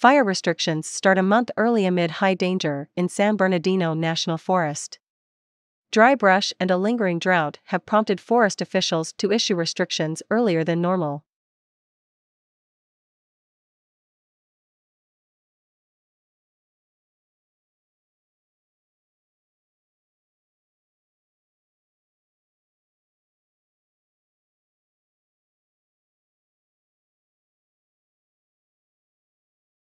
Fire restrictions start a month early amid high danger in San Bernardino National Forest. Dry brush and a lingering drought have prompted forest officials to issue restrictions earlier than normal.